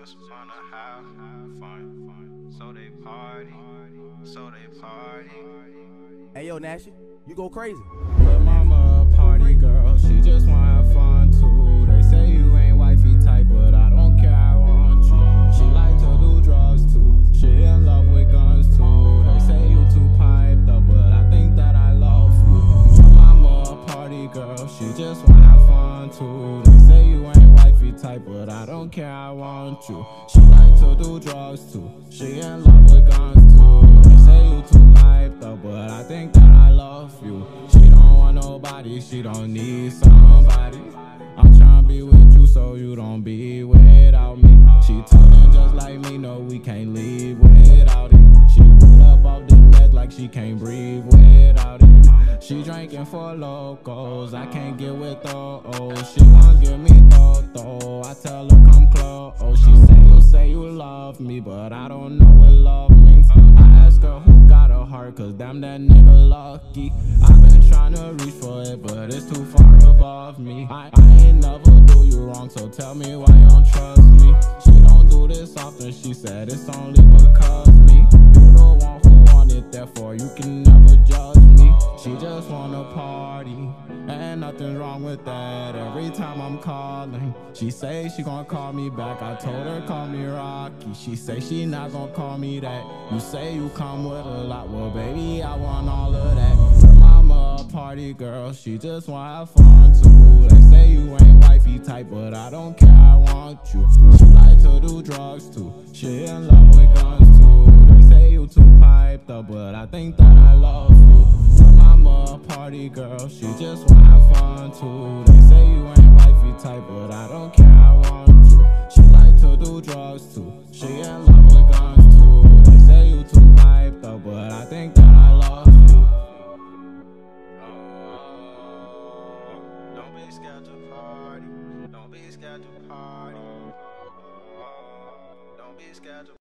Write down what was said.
just wanna have fun. So they party, so they party. Hey yo, Nashy, you go crazy. Little mama party girl, she just wanna girl, she just wanna have fun too. They say you ain't wifey type, but I don't care, I want you. She like to do drugs too, she in love with guns too. They say you too piped up, but I think that I love you. She don't want nobody, she don't need somebody. I'm tryna be with you so you don't be without me. She telling just like me, no, we can't leave without it. She pull up off the meds like she can't breathe without it. She drinking Four Lokos, I can't get with those. She gon' give me thought, though, I tell her come close. She say you say you love me, but I don't know what love means. I ask her who got a heart, cause damn that nigga lucky. I've been trying to reach for it, but it's too far above me. I, I ain't never do you wrong, so tell me why you don't trust me. She don't do this often, she said it's only because me. Wanna party, and nothing wrong with that. Every time I'm calling, she say she gon' call me back. I told her call me Rocky. She say she not gon' call me that. You say you come with a lot, well baby I want all of that. Mama a party girl, she just wanna have fun too. They say you ain't wifey type, but I don't care. I want you. She like to do drugs too. She in love with guns too. They say you too piped up, but I think that I love you. Party girl, she just have fun too. They say you ain't wifey type, but I don't care. I want you. She like to do drugs too. She in love with guns too. They say you too piped up, but I think that I love you. Don't be scared to party. Don't be scared to party. Don't be scared to